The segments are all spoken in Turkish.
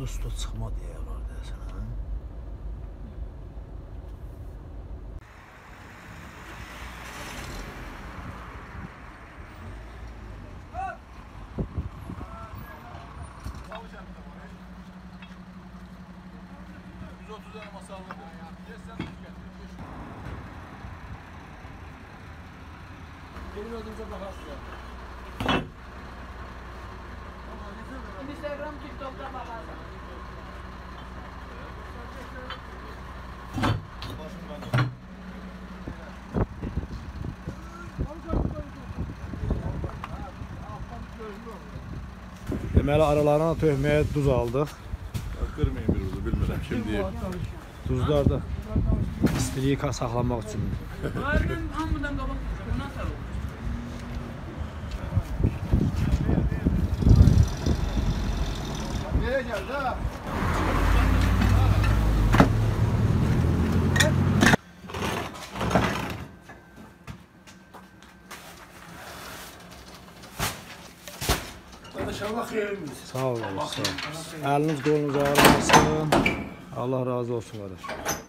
都是做车模的。Deməli aralarına töhməyə duz aldıq. Kırmayın bir buzu bilmirəm şimdi. Duzlar da istiliyi saxlamaq üçün. Bunların hamıdan qabaq bundan sonra. Nereye geldi ha? İnşallah xeyirimiz. Sağ ol qardaş, sağ ol. Əliniz qolunuz ağrımasın. Allah razı olsun qardaş.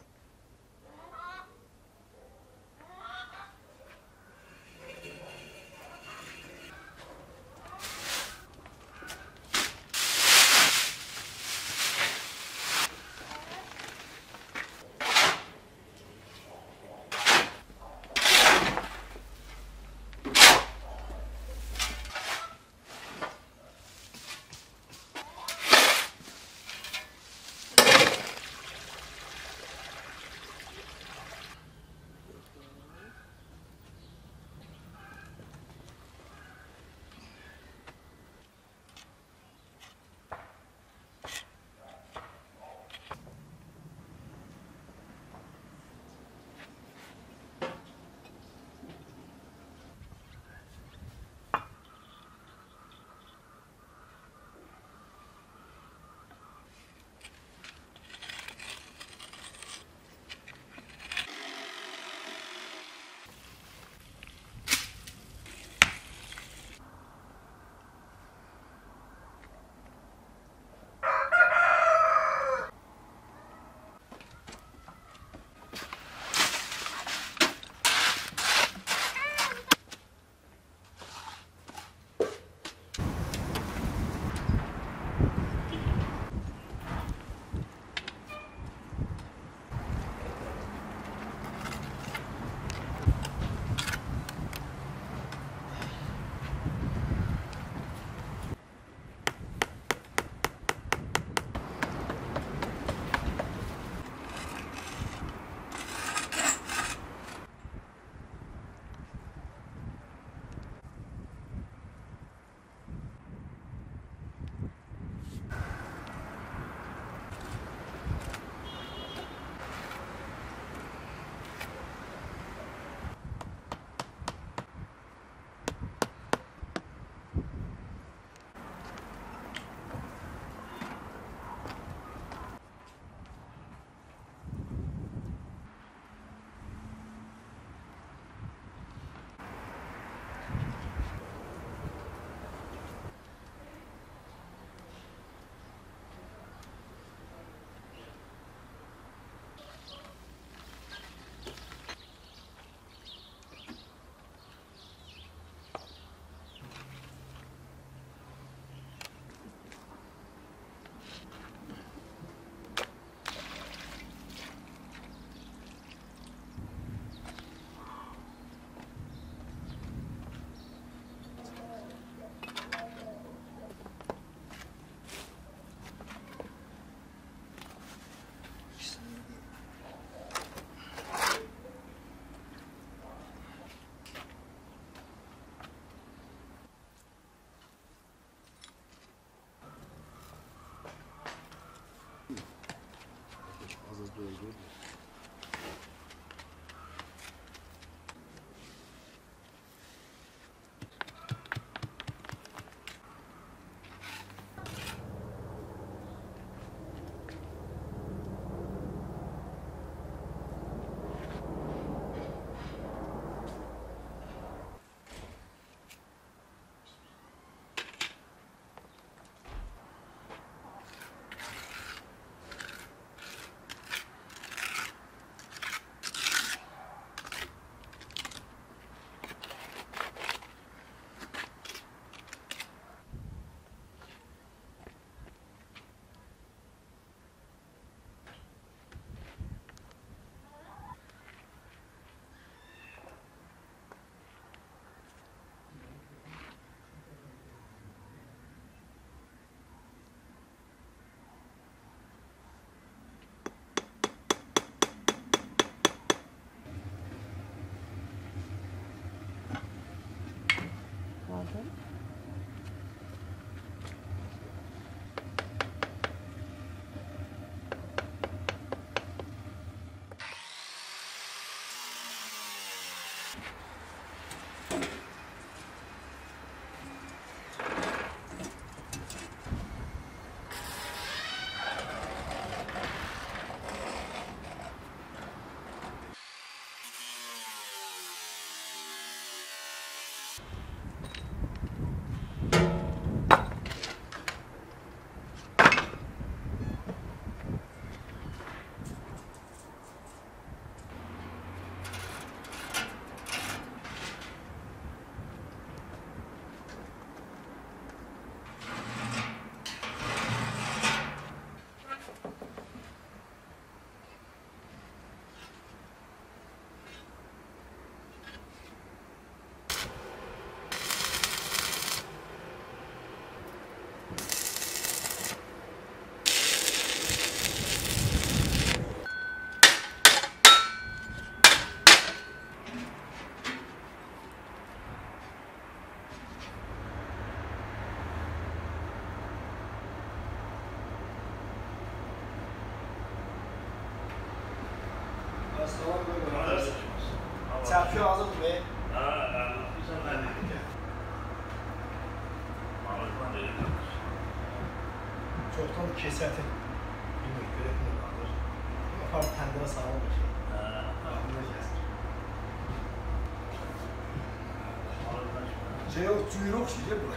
Really good. Okay. Çəpki alınmı? Hə, hə, bizə mən deyəcəm. Mağazdan deyəcəm. Çoxdan keçəti bilmək görətmir alır. Apar təndirə sağlamır. Hə, hə, hə. Şey yox, cüyruq şeydir bu.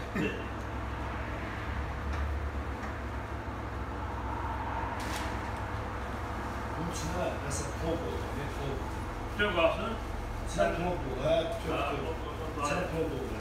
痛苦，没痛苦。这个是，真痛苦啊，就是真痛苦。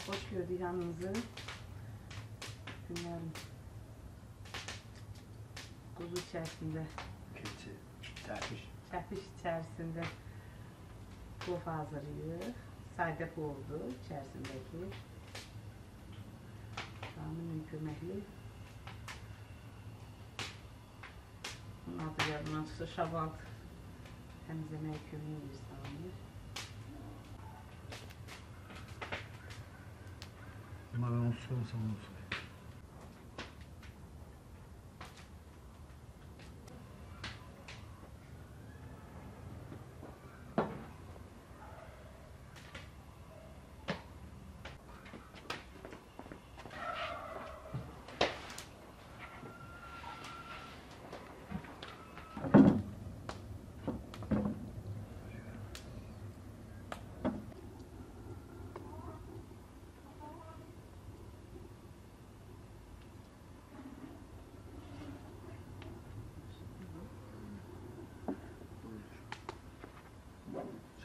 Dostlar hoş gördük hamınızı. Günlerim. Kuzu içerisinde, Keçi, tərpiş. çəpiş içerisinde puf hazırlayırıq. Sade pufdur içerisindeki. Tahminen köməkli. Bunun adı yadımdan çıxdı. Şabant təmizləməyə kömək edir Não, não, não.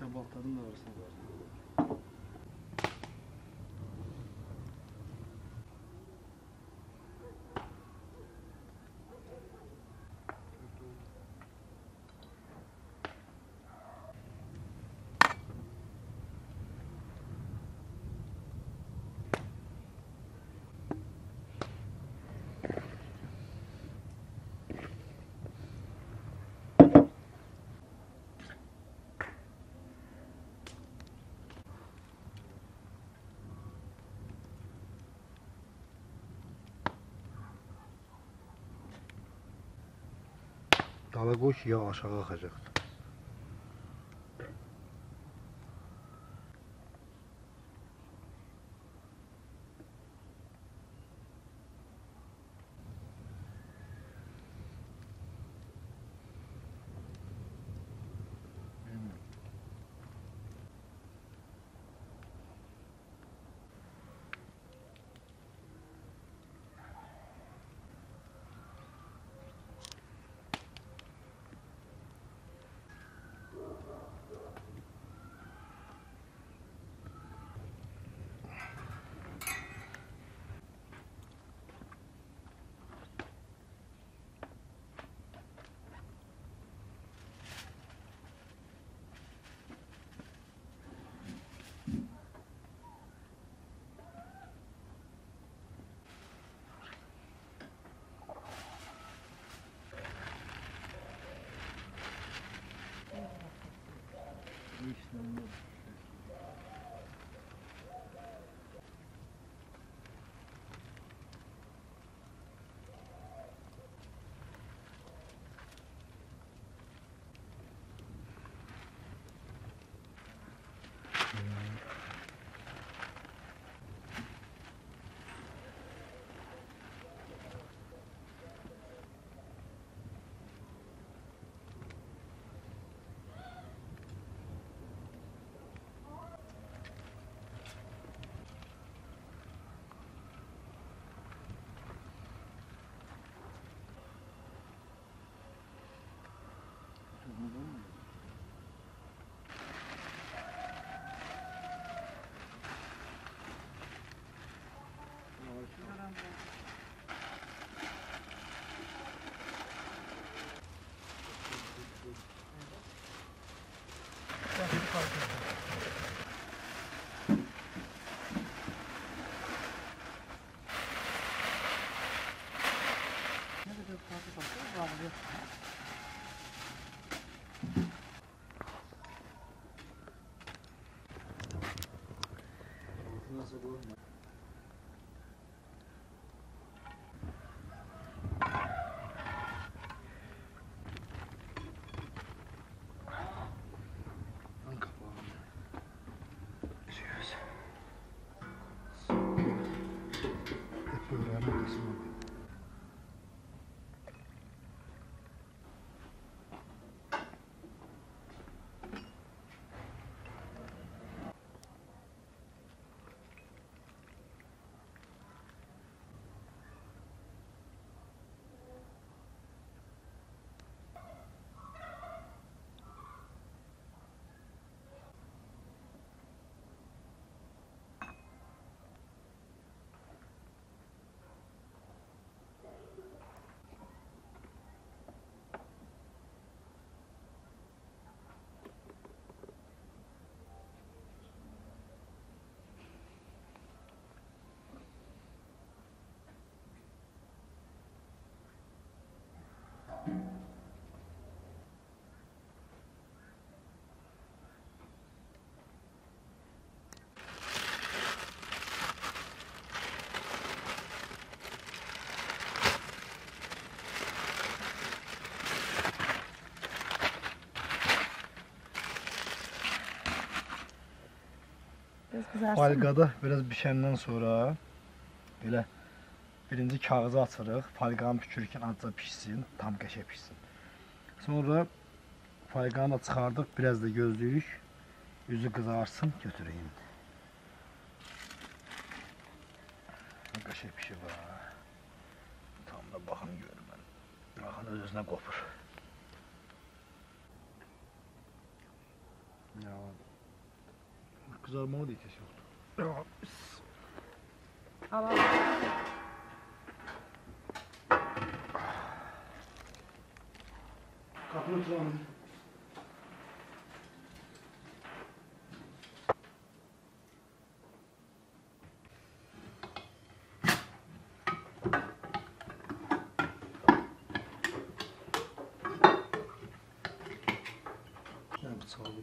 Olsun. Şabaltların da arasında Alagoş yağ aşağı axacaqdır. Nasıl bu? Biraz kızarsın. Falqada biraz bişəndən sonra belə birinci kağızı açırıq. Falqanı ki, azca pişsin, tam qəşəng pişsin. Sonra falqanı da çıxardıq, biraz da gözləyirik. Üzü qızarsın, götüreyim. Qəşəng pişib ha. Tam da baxın görün mən. Baxın öz-özünə qopur. Ya. Kızarmalı değil kesin. Ya. Al al. Kapını tutalım. Ben bıçağı.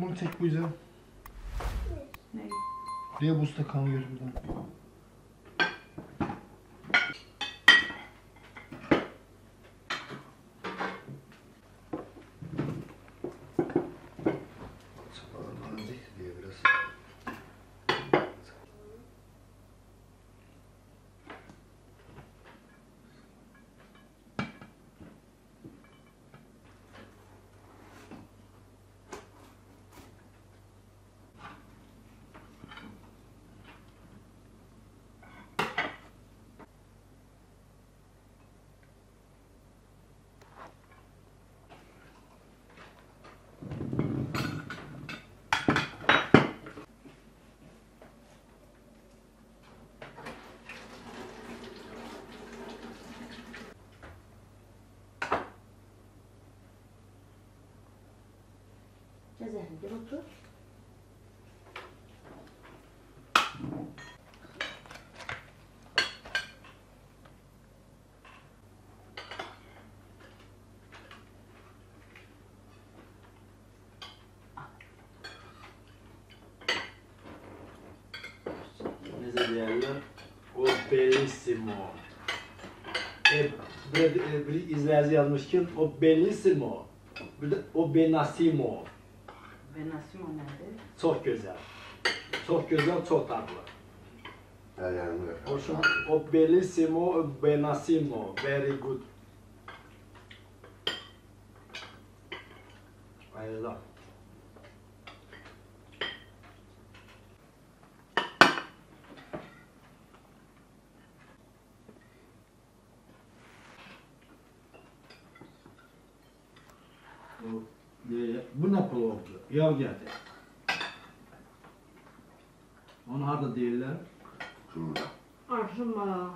Bunu tek bu yüzden. Ne? Buraya bu stakanı göz Gel otur. Deyərlər? O bellissimo. E, e, bir izləyici yazmış o bellissimo. Bir də o benasimo. Benasim o nədir? Çox gözəl. Çox gözəl, çox dadlı. Yani O şu o bellissimo, benasimo. Very good. Aynen. Bu, bu ne plovdu? Yağ geldi. Onu harda deyirlər? şurada. Arjuma.